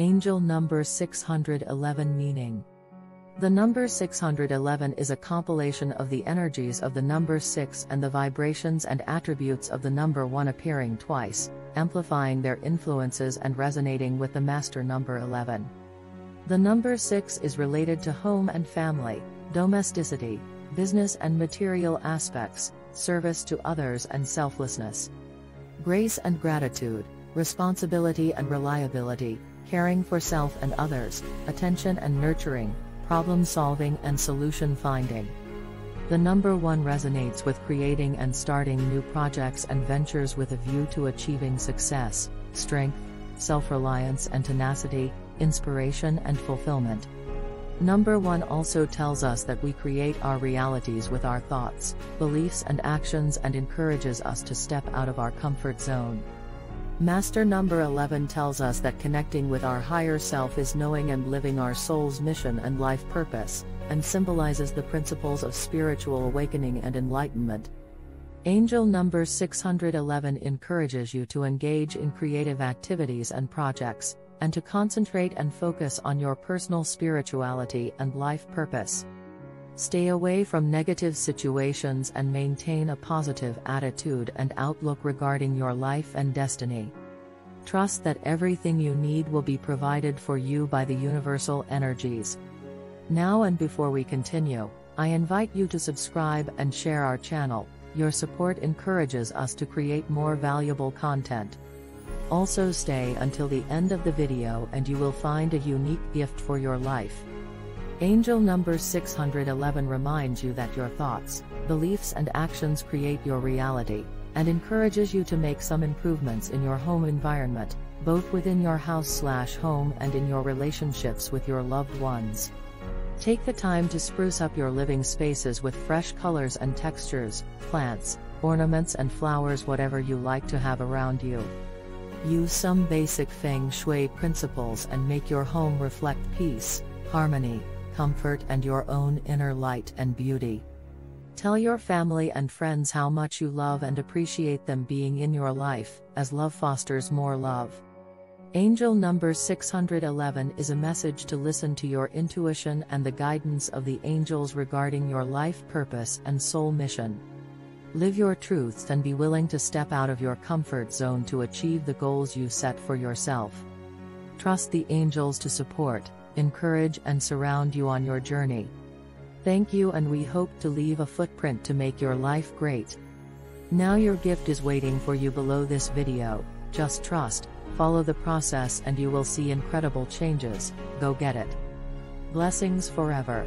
Angel number 611 meaning. The number 611 is a compilation of the energies of the number 6 and the vibrations and attributes of the number 1 appearing twice, amplifying their influences and resonating with the master number 11. The number 6 is related to home and family, domesticity, business and material aspects, service to others and selflessness. Grace and gratitude, responsibility and reliability, caring for self and others, attention and nurturing, problem solving and solution finding. The number one resonates with creating and starting new projects and ventures with a view to achieving success, strength, self-reliance and tenacity, inspiration and fulfillment. Number 1 also tells us that we create our realities with our thoughts, beliefs and actions and encourages us to step out of our comfort zone. Master number 11 tells us that connecting with our higher self is knowing and living our soul's mission and life purpose, and symbolizes the principles of spiritual awakening and enlightenment. Angel number 611 encourages you to engage in creative activities and projects, and to concentrate and focus on your personal spirituality and life purpose. Stay away from negative situations and maintain a positive attitude and outlook regarding your life and destiny. Trust that everything you need will be provided for you by the universal energies. Now and before we continue, I invite you to subscribe and share our channel, your support encourages us to create more valuable content. Also stay until the end of the video and you will find a unique gift for your life. Angel number 611 reminds you that your thoughts, beliefs and actions create your reality, and encourages you to make some improvements in your home environment, both within your house slash home and in your relationships with your loved ones. Take the time to spruce up your living spaces with fresh colors and textures, plants, ornaments and flowers whatever you like to have around you. Use some basic feng shui principles and make your home reflect peace, harmony, comfort and your own inner light and beauty. Tell your family and friends how much you love and appreciate them being in your life, as love fosters more love. Angel number 611 is a message to listen to your intuition and the guidance of the angels regarding your life purpose and soul mission. Live your truths and be willing to step out of your comfort zone to achieve the goals you set for yourself. Trust the angels to support, encourage and surround you on your journey. Thank you and we hope to leave a footprint to make your life great. Now your gift is waiting for you below this video, just trust, follow the process and you will see incredible changes, go get it. Blessings forever.